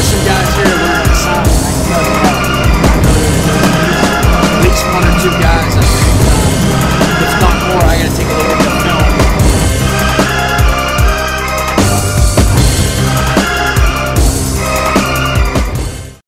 person guys. here.